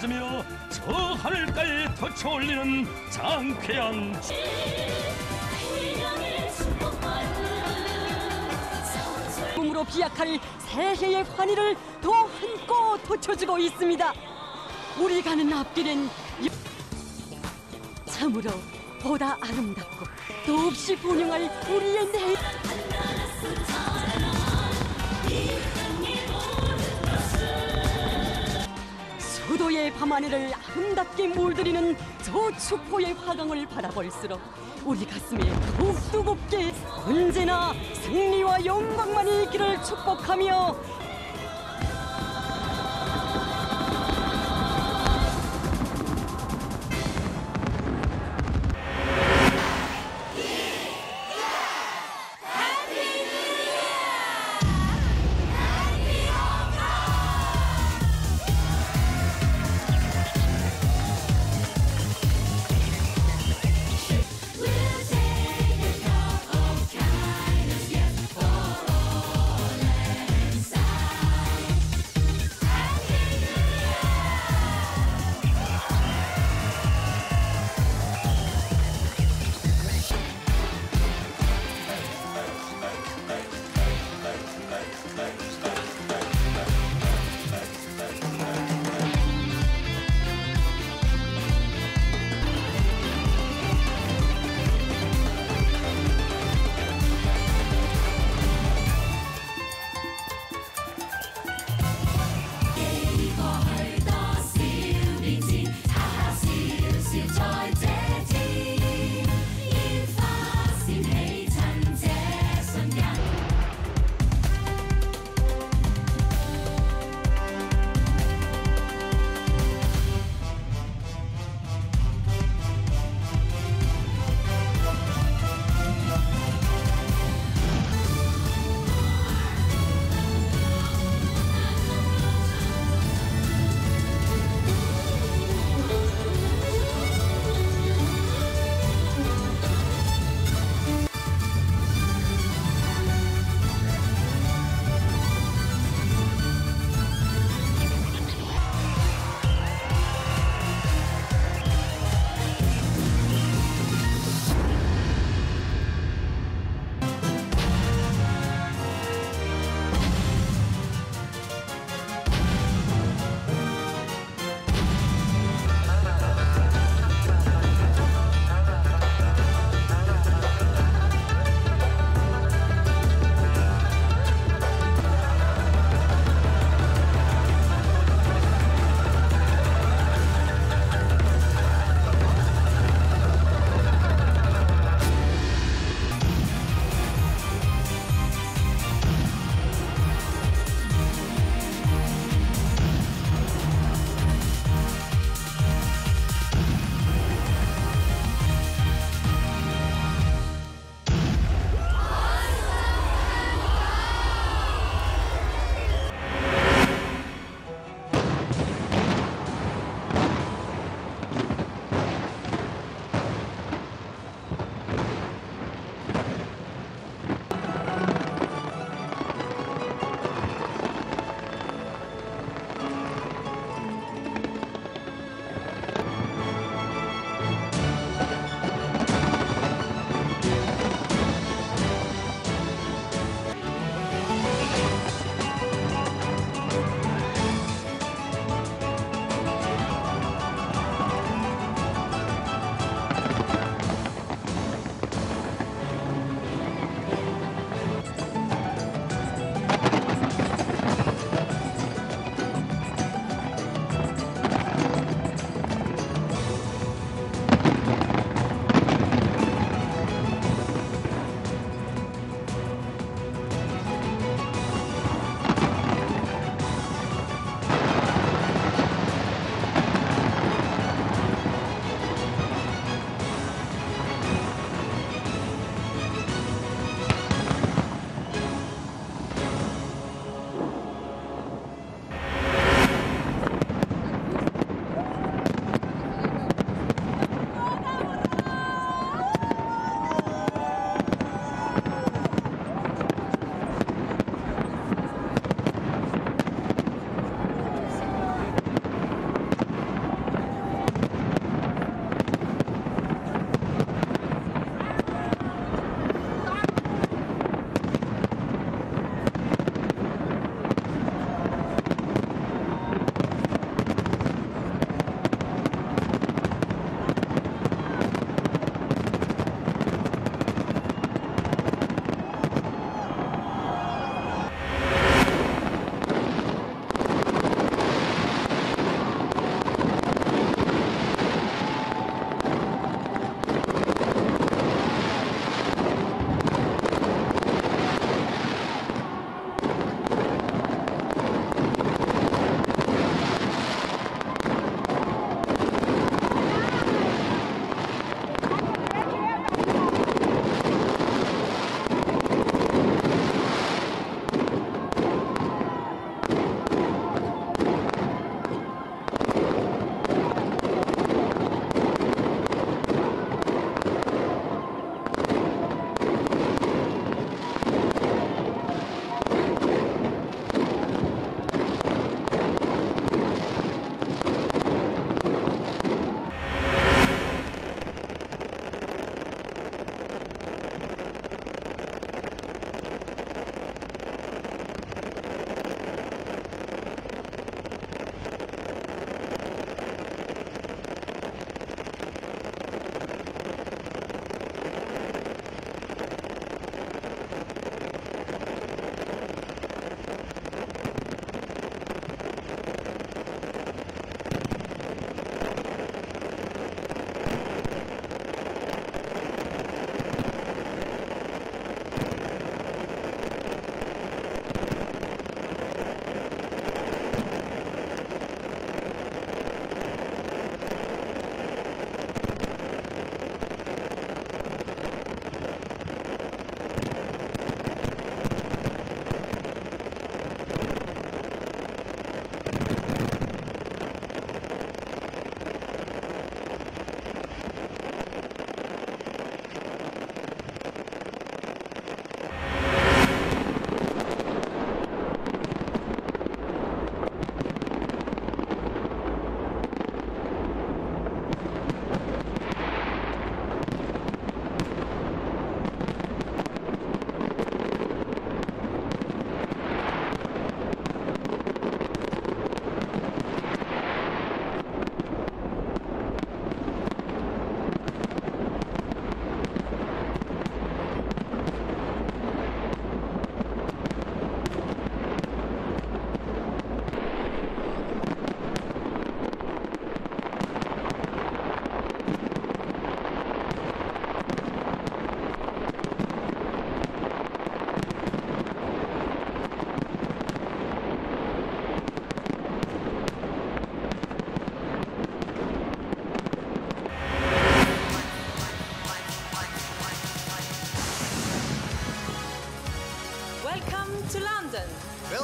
맞으며 저 하늘가에 돋쳐올리는 장쾌한 꿈으로 비약할 새해의 환희를 더 한껏 돋쳐주고 있습니다. 우리 가는 앞길엔 여- 참으로 보다 아름답고 더없이 분영할 우리의 내일. 수도의 밤하늘을 아름답게 물들이는 저 축포의 화강을 바라볼수록 우리 가슴에 더욱 뜨겁게 언제나 승리와 영광만이 있기를 축복하며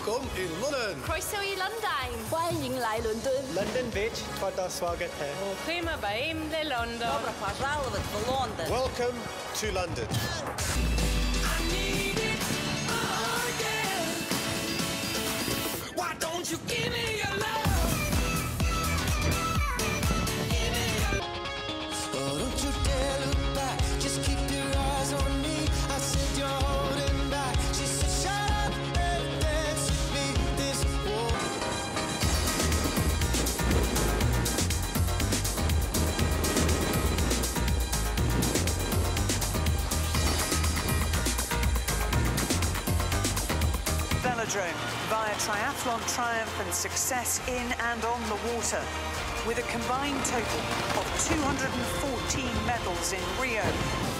Morning. Croeso i Lundain. 欢迎来伦敦。 London Beach, твоя swagat hai. Prima baim le London. Добро пожаловать в Лондон. Welcome to London. Why don't you give me triathlon triumph and success in and on the water. With a combined total of 214 medals in Rio.